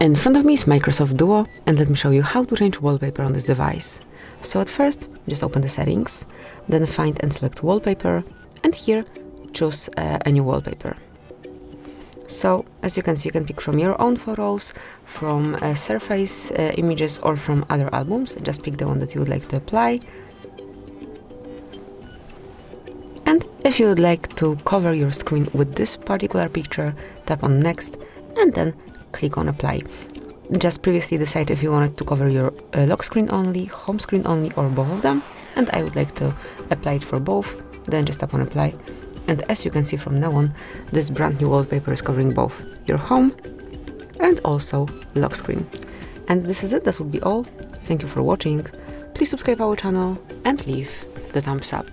In front of me is Microsoft Duo and let me show you how to change wallpaper on this device. So at first, just open the settings, then find and select wallpaper and here choose uh, a new wallpaper. So as you can see, you can pick from your own photos, from uh, Surface uh, images or from other albums. Just pick the one that you would like to apply. And if you would like to cover your screen with this particular picture, tap on next and then click on apply. Just previously decide if you wanted to cover your uh, lock screen only, home screen only or both of them. And I would like to apply it for both, then just tap on apply. And as you can see from now on, this brand new wallpaper is covering both your home and also lock screen. And this is it, that would be all. Thank you for watching. Please subscribe our channel and leave the thumbs up.